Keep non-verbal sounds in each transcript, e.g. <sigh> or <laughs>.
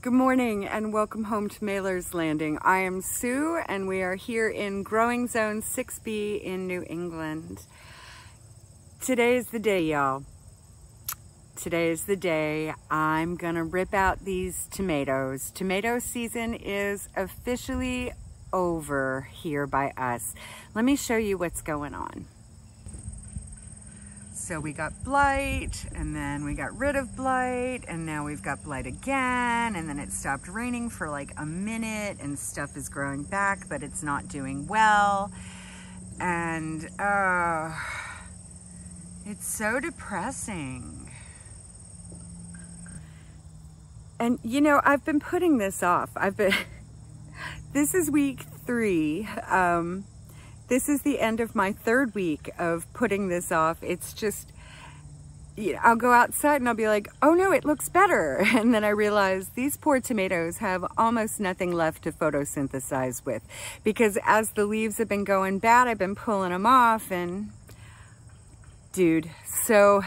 Good morning and welcome home to Mailer's Landing. I am Sue and we are here in Growing Zone 6B in New England. Today is the day, y'all. Today is the day I'm gonna rip out these tomatoes. Tomato season is officially over here by us. Let me show you what's going on. So we got blight and then we got rid of blight and now we've got blight again and then it stopped raining for like a minute and stuff is growing back but it's not doing well and uh, it's so depressing. And you know, I've been putting this off. I've been, <laughs> this is week three. Um, this is the end of my third week of putting this off. It's just, you know, I'll go outside and I'll be like, oh no, it looks better. <laughs> And then I realize these poor tomatoes have almost nothing left to photosynthesize with because as the leaves have been going bad, I've been pulling them off and dude, so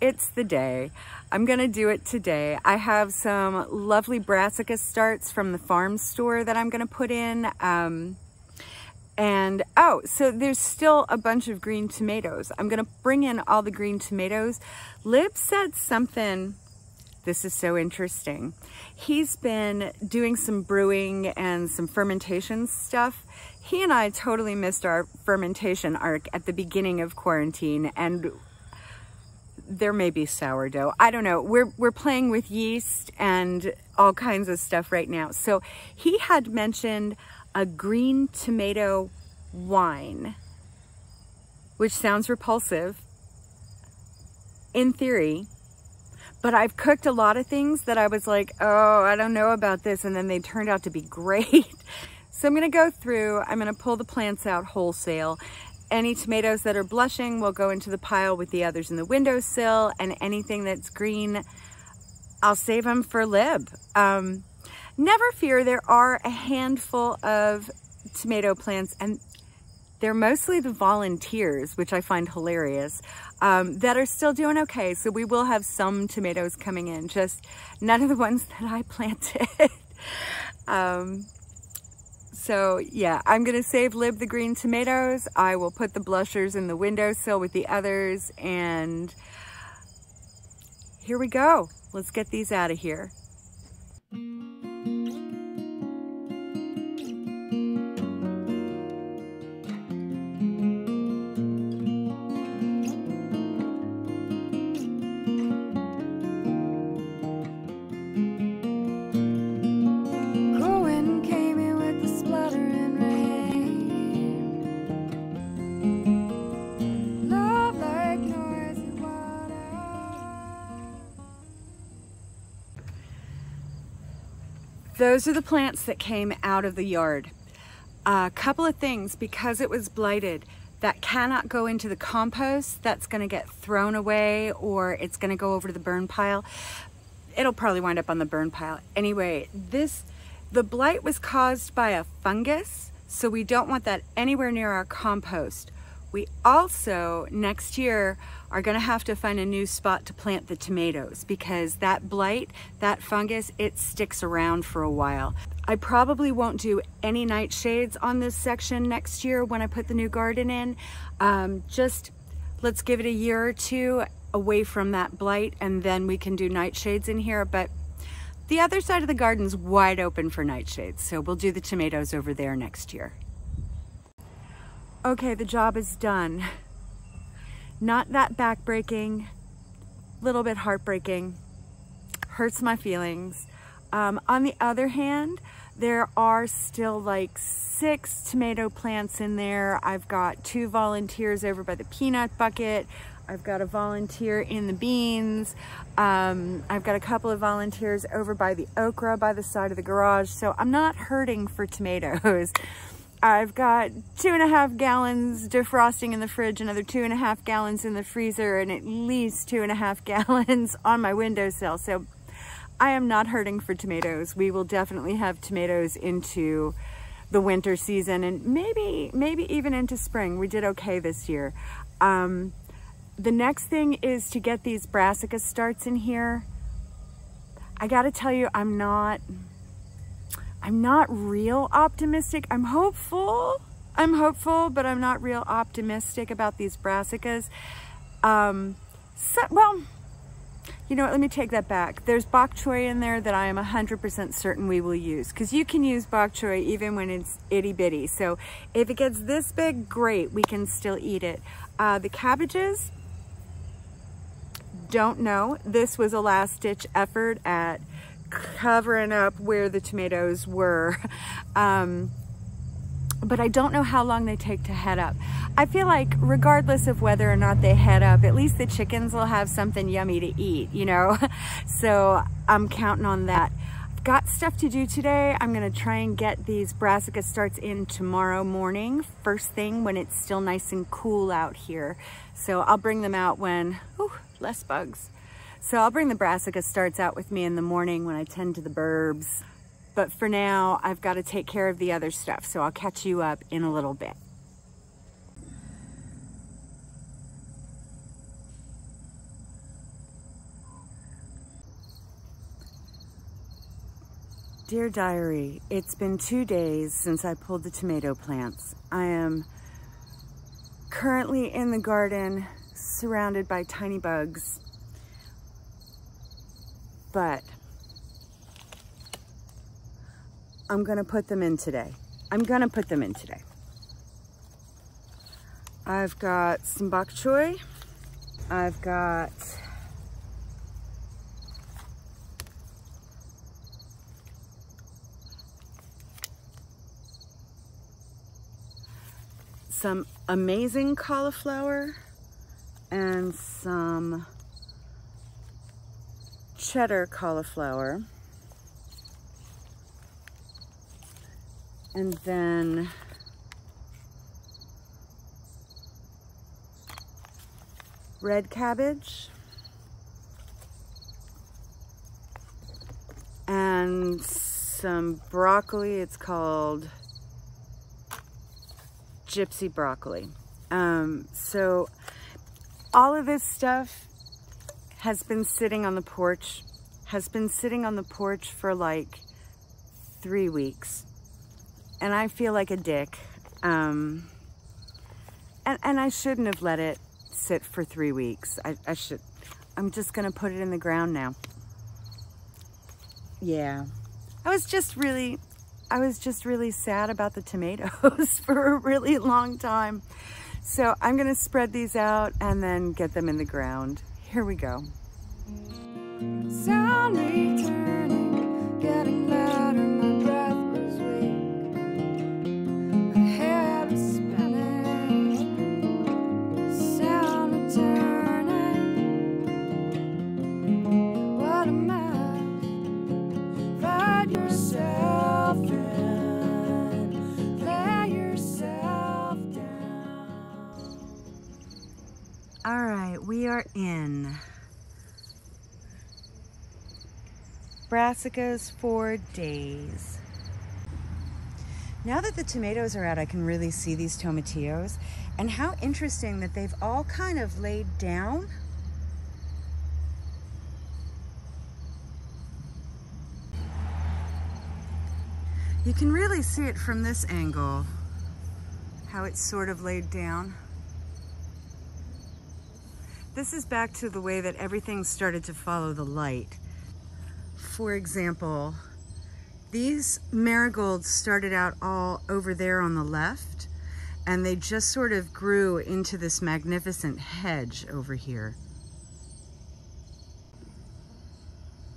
it's the day. I'm gonna do it today. I have some lovely brassica starts from the farm store that I'm gonna put in. Um, and, oh, so there's still a bunch of green tomatoes. I'm gonna bring in all the green tomatoes. Lib said something, this is so interesting. He's been doing some brewing and some fermentation stuff. He and I totally missed our fermentation arc at the beginning of quarantine and there may be sourdough. I don't know. We're, we're playing with yeast and all kinds of stuff right now. So he had mentioned a green tomato wine, which sounds repulsive in theory, but I've cooked a lot of things that I was like, oh, I don't know about this. And then they turned out to be <laughs> great. so I'm gonna go through, I'm gonna pull the plants out wholesale. Any tomatoes that are blushing will go into the pile with the others in the windowsill and anything that's green, I'll save them for Lib. Um, Never fear, there are a handful of tomato plants and they're mostly the volunteers, which I find hilarious, um, that are still doing okay. So we will have some tomatoes coming in, just none of the ones that I planted. <laughs> um, so yeah, I'm gonna save Lib the green tomatoes. I will put the blushers in the windowsill with the others and here we go. Let's get these out of here. Those are the plants that came out of the yard. A couple of things, because it was blighted, that cannot go into the compost, that's gonna get thrown away or it's gonna go over to the burn pile. It'll probably wind up on the burn pile. Anyway, this, the blight was caused by a fungus, so we don't want that anywhere near our compost. We also, next year, are gonna have to find a new spot to plant the tomatoes because that blight, that fungus, it sticks around for a while. I probably won't do any nightshades on this section next year when I put the new garden in. Um, just let's give it a year or two away from that blight and then we can do nightshades in here. But the other side of the garden's wide open for nightshades. So we'll do the tomatoes over there next year. Okay, the job is done. Not that backbreaking, little bit heartbreaking, hurts my feelings. Um, on the other hand, there are still like six tomato plants in there. I've got two volunteers over by the peanut bucket. I've got a volunteer in the beans. Um, I've got a couple of volunteers over by the okra by the side of the garage. So I'm not hurting for tomatoes. I've got two and a half gallons defrosting in the fridge, another two and a half gallons in the freezer, and at least two and a half <laughs> gallons on my windowsill. So I am not hurting for tomatoes. We will definitely have tomatoes into the winter season and maybe, maybe even into spring. We did okay this year. Um, the next thing is to get these brassica starts in here. I gotta tell you, I'm not, I'm not real optimistic. I'm hopeful. I'm hopeful, but I'm not real optimistic about these brassicas. Um, so, well, you know what, let me take that back. There's bok choy in there that I am 100% certain we will use because you can use bok choy even when it's itty bitty. So if it gets this big, great, we can still eat it. Uh, the cabbages, don't know. This was a last ditch effort at covering up where the tomatoes were. <laughs> Um, but I don't know how long they take to head up. I feel like regardless of whether or not they head up, at least the chickens will have something yummy to eat, you know? <laughs> so I'm counting on that. I've got stuff to do today. I'm gonna try and get these brassica starts in tomorrow morning, first thing when it's still nice and cool out here. So I'll bring them out when, ooh, less bugs. So I'll bring the brassica starts out with me in the morning when I tend to the burbs. But for now, I've got to take care of the other stuff. So I'll catch you up in a little bit. Dear Diary, it's been two days since I pulled the tomato plants. I am currently in the garden surrounded by tiny bugs, but I'm gonna put them in today. I'm gonna put them in today. I've got some bok choy. I've got some amazing cauliflower and some cheddar cauliflower. And then red cabbage and some broccoli. It's called gypsy broccoli. Um, so all of this stuff has been sitting on the porch, has been sitting on the porch for like three weeks and I feel like a dick. Um, and, and I shouldn't have let it sit for three weeks. I, I should, I'm just gonna put it in the ground now. Yeah. I was just really, I was just really sad about the tomatoes <laughs> for a really long time. So I'm gonna spread these out and then get them in the ground. Here we go. Sound brassicas for days. Now that the tomatoes are out, I can really see these tomatillos and how interesting that they've all kind of laid down. You can really see it from this angle, how it's sort of laid down. This is back to the way that everything started to follow the light. For example, these marigolds started out all over there on the left and they just sort of grew into this magnificent hedge over here.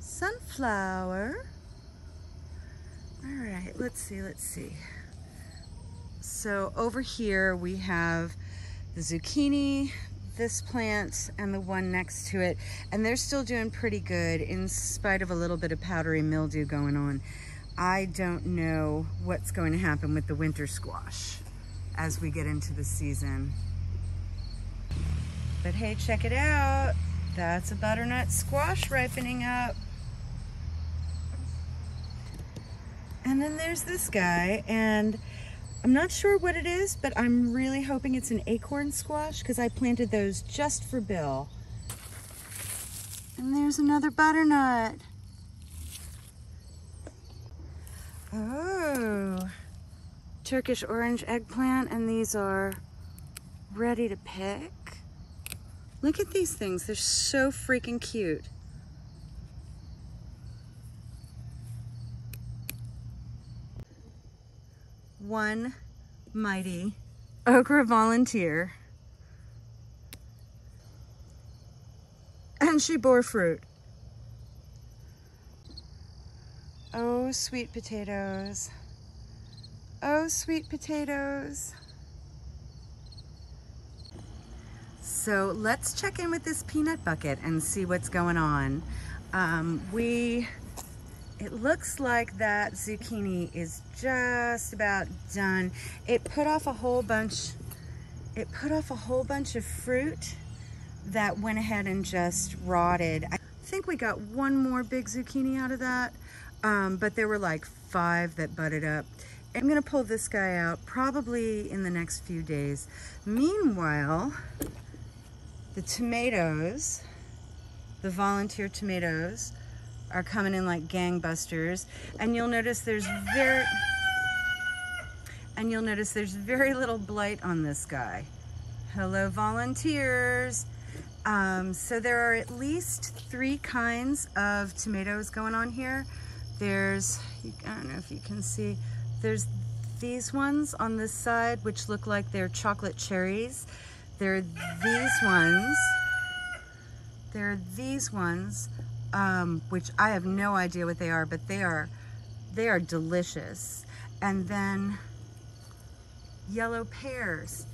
Sunflower. All right, let's see, let's see. So over here we have the zucchini, this plant and the one next to it, and they're still doing pretty good in spite of a little bit of powdery mildew going on. I don't know what's going to happen with the winter squash as we get into the season. But hey, check it out. That's a butternut squash ripening up. And then there's this guy, and I'm not sure what it is, but I'm really hoping it's an acorn squash because I planted those just for Bill. And there's another butternut. Oh, Turkish orange eggplant, and these are ready to pick. Look at these things, they're so freaking cute. One mighty okra volunteer. And she bore fruit. Oh, sweet potatoes. Oh, sweet potatoes. So let's check in with this peanut bucket and see what's going on. Um, we, it looks like that zucchini is just about done. It put off a whole bunch, it put off a whole bunch of fruit that went ahead and just rotted. I think we got one more big zucchini out of that, um, but there were like five that budded up. I'm gonna pull this guy out probably in the next few days. Meanwhile, the tomatoes, the volunteer tomatoes, are coming in like gangbusters. And you'll notice there's very, and you'll notice there's very little blight on this guy. Hello, volunteers. Um, so there are at least three kinds of tomatoes going on here. There's, I don't know if you can see, there's these ones on this side, which look like they're chocolate cherries. There are these ones. There are these ones, um, which I have no idea what they are, but they are, they are delicious. And then yellow pears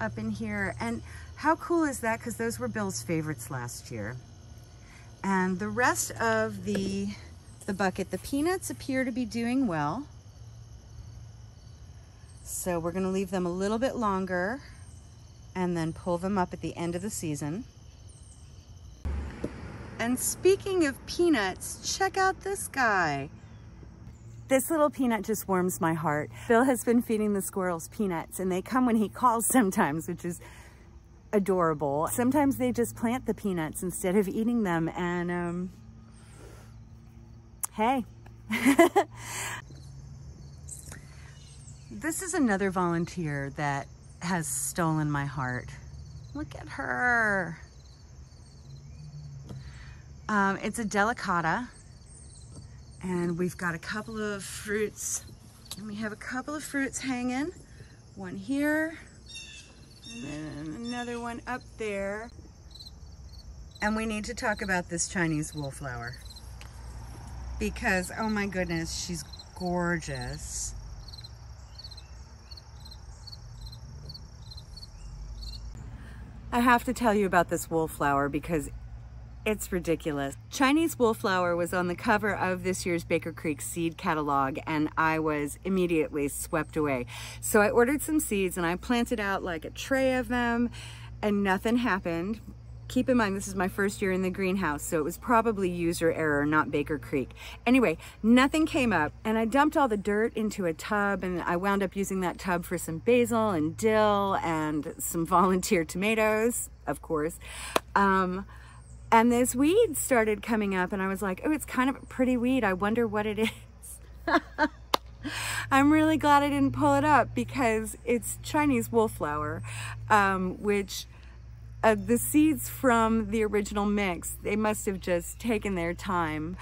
up in here. And how cool is that? Because those were Bill's favorites last year. And the rest of the, the bucket, the peanuts appear to be doing well. So we're gonna leave them a little bit longer and then pull them up at the end of the season. And speaking of peanuts, check out this guy. This little peanut just warms my heart. Bill has been feeding the squirrels peanuts and they come when he <laughs> calls sometimes, which is adorable. Sometimes they just plant the peanuts instead of eating them and um, hey. <laughs> this is another volunteer that has stolen my heart. Look at her. Um, it's a delicata and we've got a couple of fruits and we have a couple of fruits hanging. One here and then another one up there. And we need to talk about this Chinese wallflower because, oh my goodness, she's gorgeous. I have to tell you about this wallflower because it's ridiculous. Chinese wallflower was on the cover of this year's Baker Creek seed catalog and I was immediately swept away. So I ordered some seeds and I planted out like a tray of them and nothing happened keep in mind this is my first year in the greenhouse so it was probably user error not Baker Creek anyway nothing came up and I dumped all the dirt into a tub and I wound up using that tub for some basil and dill and some <laughs> volunteer tomatoes of course um, and this weed started coming up and I was like oh it's kind of a pretty weed I wonder what it is <laughs> I'm really glad I didn't pull it up because it's Chinese wallflower, um, which uh, the seeds from the original mix, they must have just taken their time.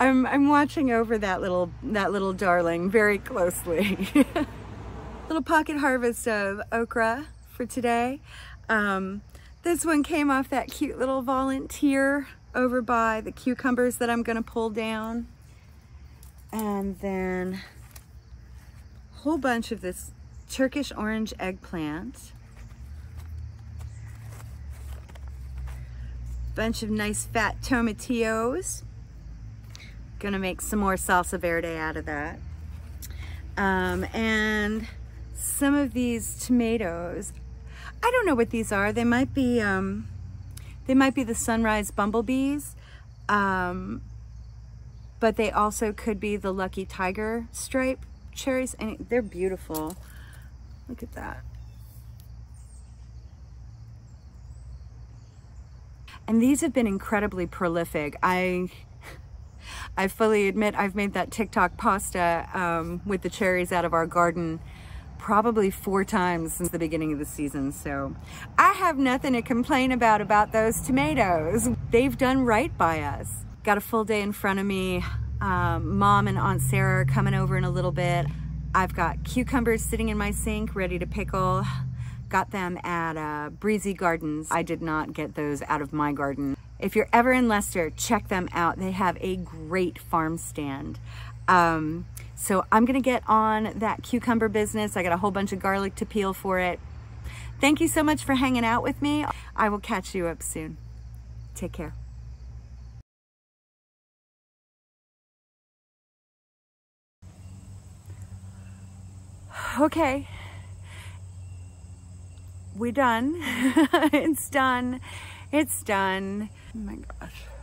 I'm, I'm watching over that little, that little darling very closely. <laughs> little pocket harvest of okra for today. Um, this one came off that cute little volunteer over by the cucumbers that I'm gonna pull down. And then a whole bunch of this Turkish orange eggplant. bunch of nice fat tomatillos. Gonna make some more salsa verde out of that. Um, and some of these tomatoes, I don't know what these are. They might be, um, they might be the sunrise bumblebees, um, but they also could be the lucky tiger stripe cherries, and they're beautiful. Look at that. And these have been incredibly prolific. I, <laughs> I fully admit I've made that TikTok pasta um, with the cherries out of our garden probably four times since the beginning of the season. So I have nothing to complain about about those tomatoes. They've done right by us. Got a full day in front of me. Um, Mom and Aunt Sarah are coming over in a little bit. I've got cucumbers sitting in my sink ready to pickle. Got them at uh, Breezy Gardens. I did not get those out of my garden. If you're ever in Leicester, check them out. They have a great farm stand. Um, so I'm gonna get on that cucumber business. I got a whole bunch of garlic to peel for it. Thank you so much for hanging out with me. I will catch you up soon. Take care. Okay, we done. <laughs> it's done. It's done. Oh my gosh.